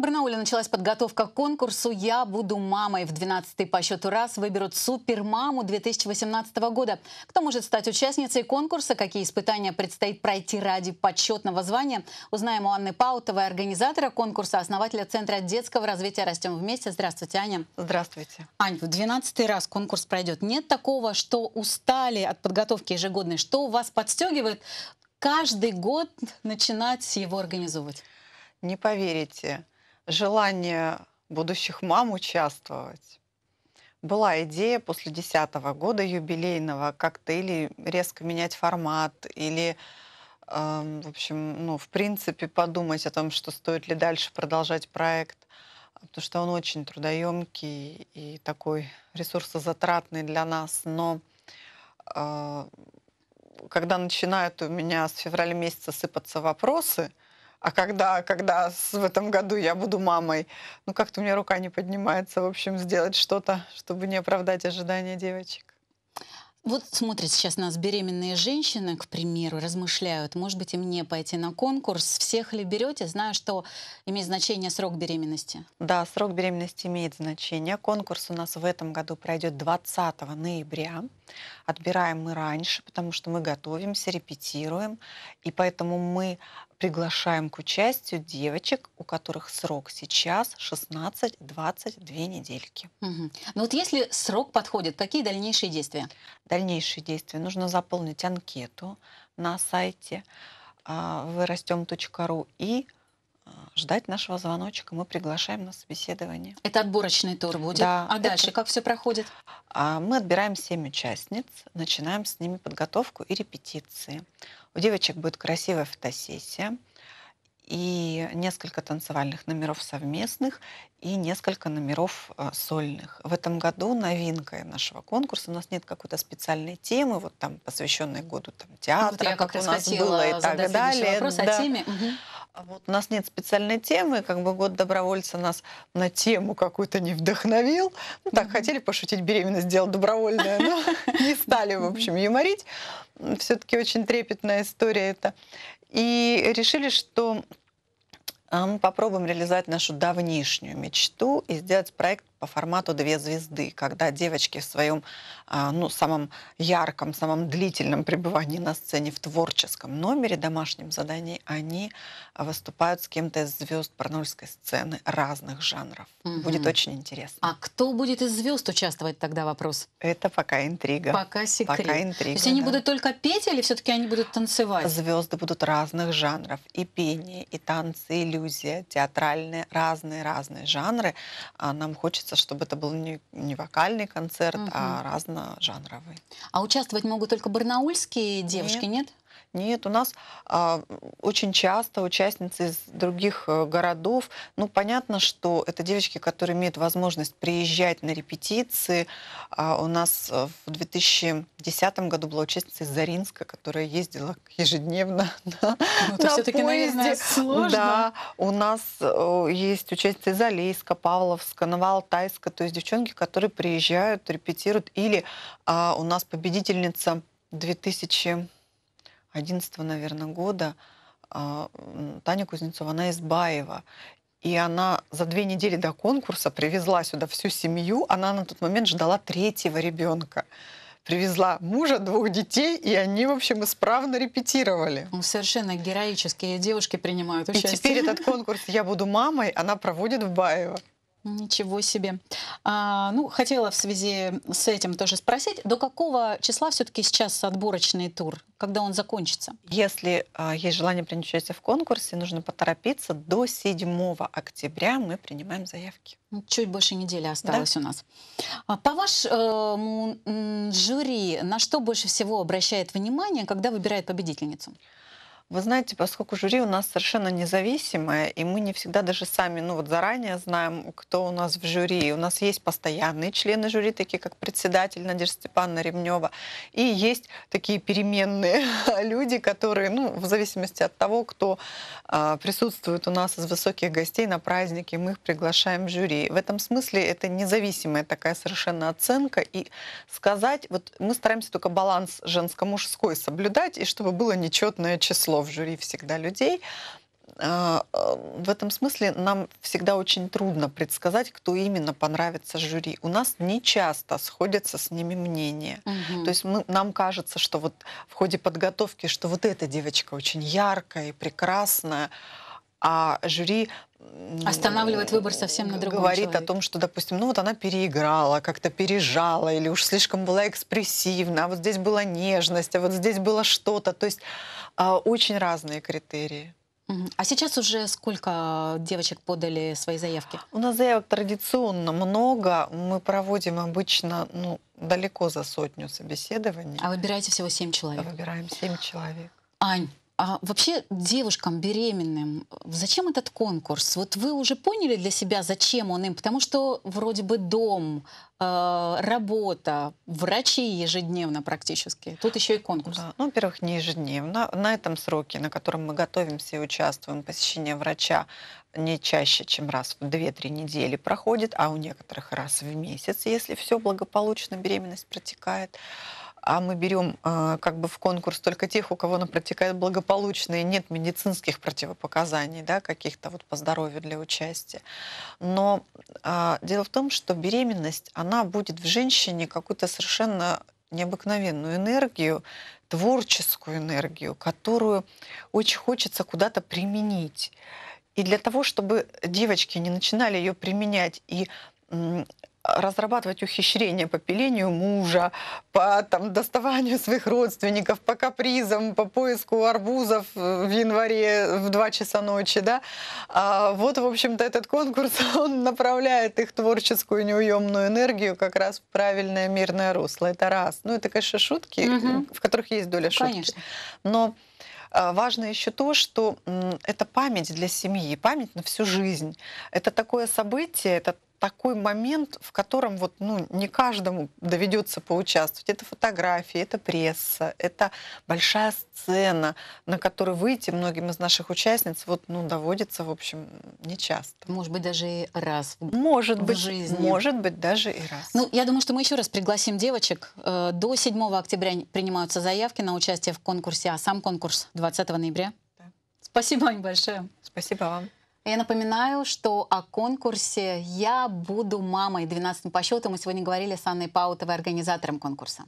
В Барнауле началась подготовка к конкурсу «Я буду мамой». В 12-й по счету раз выберут супермаму 2018 года. Кто может стать участницей конкурса, какие испытания предстоит пройти ради почетного звания, узнаем у Анны Паутовой, организатора конкурса, основателя Центра детского развития «Растем вместе». Здравствуйте, Аня. Здравствуйте. Ань, в 12 раз конкурс пройдет. Нет такого, что устали от подготовки ежегодной, что вас подстегивает каждый год начинать его организовывать? Не поверите, желание будущих мам участвовать. Была идея после десятого года юбилейного как-то или резко менять формат, или, э, в общем, ну, в принципе, подумать о том, что стоит ли дальше продолжать проект, потому что он очень трудоемкий и такой ресурсозатратный для нас. Но э, когда начинают у меня с февраля месяца сыпаться вопросы, а когда, когда в этом году я буду мамой, ну как-то у меня рука не поднимается, в общем, сделать что-то, чтобы не оправдать ожидания девочек. Вот смотрят сейчас нас беременные женщины, к примеру, размышляют, может быть, и мне пойти на конкурс. Всех ли берете? Знаю, что имеет значение срок беременности. Да, срок беременности имеет значение. Конкурс у нас в этом году пройдет 20 ноября. Отбираем мы раньше, потому что мы готовимся, репетируем. И поэтому мы приглашаем к участию девочек, у которых срок сейчас 16-22 недельки. Угу. Ну вот если срок подходит, какие дальнейшие действия? Дальнейшие действия. Нужно заполнить анкету на сайте вырастем.ру и а, ждать нашего звоночка. Мы приглашаем на собеседование. Это отборочный тур будет? Да. А дальше это... как все проходит? А, мы отбираем 7 участниц, начинаем с ними подготовку и репетиции. У девочек будет красивая фотосессия и несколько танцевальных номеров совместных и несколько номеров э, сольных. В этом году новинка нашего конкурса. У нас нет какой-то специальной темы, вот там посвященной году там, театра, вот как у нас было и так далее. Вопрос да. о теме. Угу. Вот у нас нет специальной темы, как бы год добровольца нас на тему какую-то не вдохновил. Ну, так, хотели пошутить, беременность сделать добровольная, но не стали, в общем, юморить. Все-таки очень трепетная история это. И решили, что а, мы попробуем реализовать нашу давнишнюю мечту и сделать проект по формату «Две звезды», когда девочки в своем а, ну, самом ярком, самом длительном пребывании на сцене в творческом номере, домашнем задании, они выступают с кем-то из звезд барнаульской сцены разных жанров. Угу. Будет очень интересно. А кто будет из звезд участвовать тогда вопрос? Это пока интрига. Пока секрет. Пока интрига, То есть они будут только петь или все-таки они будут танцевать? Звезды будут разных жанров. И пение, и танцы, иллюзия, театральные, разные-разные жанры. А нам хочется хочется, чтобы это был не, не вокальный концерт, угу. а разножанровый. А участвовать могут только барнаульские девушки, нет? нет? Нет, у нас а, очень часто участницы из других а, городов. Ну, понятно, что это девочки, которые имеют возможность приезжать на репетиции. А, у нас э, в 2010 году была участница из Заринска, которая ездила ежедневно на, ну, на все-таки, наверное, сложно. Да, у нас а, есть участницы из Алейска, Павловска, Новоалтайска, то есть девчонки, которые приезжают, репетируют. Или а, у нас победительница 2000 11 наверное, года а, Таня Кузнецова, она из Баева. И она за две недели до конкурса привезла сюда всю семью. Она на тот момент ждала третьего ребенка. Привезла мужа, двух детей, и они, в общем, исправно репетировали. Ну, совершенно героические девушки принимают участие. И теперь этот конкурс «Я буду мамой» она проводит в Баево. Ничего себе. А, ну, хотела в связи с этим тоже спросить, до какого числа все-таки сейчас отборочный тур, когда он закончится? Если а, есть желание принять участие в конкурсе, нужно поторопиться. До 7 октября мы принимаем заявки. Ну, чуть больше недели осталось да? у нас. А, по вашему э, жюри, на что больше всего обращает внимание, когда выбирает победительницу? Вы знаете, поскольку жюри у нас совершенно независимое, и мы не всегда даже сами, ну вот заранее знаем, кто у нас в жюри. У нас есть постоянные члены жюри, такие как председатель Надежда Степановна Ремнева, и есть такие переменные люди, которые, ну, в зависимости от того, кто а, присутствует у нас из высоких гостей на празднике, мы их приглашаем в жюри. В этом смысле это независимая такая совершенно оценка, и сказать, вот мы стараемся только баланс женско-мужской соблюдать, и чтобы было нечетное число в жюри всегда людей. а, а, в этом смысле нам всегда очень трудно предсказать, кто именно понравится жюри. У нас не часто сходятся с ними мнения. Мгм. То есть мы, нам кажется, что вот в ходе подготовки, что вот эта девочка очень яркая и прекрасная, а жюри Останавливает выбор совсем на другом говорит о человеке. том, что, допустим, ну вот она переиграла, как-то пережала, или уж слишком была экспрессивна, а вот здесь была нежность, а вот здесь было что-то. То есть а, очень разные критерии. А сейчас уже сколько девочек подали свои заявки? У нас заявок традиционно много. Мы проводим обычно ну, далеко за сотню собеседований. А выбираете всего 7 человек. Выбираем семь человек. Ань, а вообще девушкам беременным, зачем этот конкурс? Вот вы уже поняли для себя, зачем он им? Потому что вроде бы дом, э, работа, врачи ежедневно практически. Тут еще и конкурс. Да. Ну, во-первых, не ежедневно. На этом сроке, на котором мы готовимся и участвуем, посещение врача не чаще, чем раз в 2-3 недели проходит, а у некоторых раз в месяц, если все благополучно, беременность протекает. А мы берем э, как бы в конкурс только тех, у кого она протекает благополучно и нет медицинских противопоказаний, да, каких-то вот по здоровью для участия. Но а, дело в том, что беременность, она будет в женщине какую-то совершенно необыкновенную энергию, творческую энергию, которую очень хочется куда-то применить. И для того, чтобы девочки не начинали ее применять и разрабатывать ухищрения по пилению мужа, по там, доставанию своих родственников, по капризам, по поиску арбузов в январе в 2 часа ночи, да, а вот, в общем-то, этот конкурс, он направляет их творческую неуемную энергию как раз в правильное мирное русло. Это раз. Ну, это, конечно, шутки, Мгм. в которых есть доля шутки. Конечно. Но а, важно еще то, что это память для семьи, память на всю жизнь. Это такое событие, это такой момент, в котором вот, ну, не каждому доведется поучаствовать. Это фотографии, это пресса, это большая сцена, на которую выйти многим из наших участниц вот, ну, доводится, в общем, нечасто. Может быть, даже и раз. Может в быть, жизни. может быть, даже и раз. Ну, я думаю, что мы еще раз пригласим девочек. Э, До 7 октября принимаются заявки на участие в конкурсе, а сам конкурс 20 ноября. Да. Спасибо, Ань, большое. Спасибо вам. Я напоминаю, что о конкурсе «Я буду мамой» 12 по счету мы сегодня говорили с Анной Паутовой, организатором конкурса.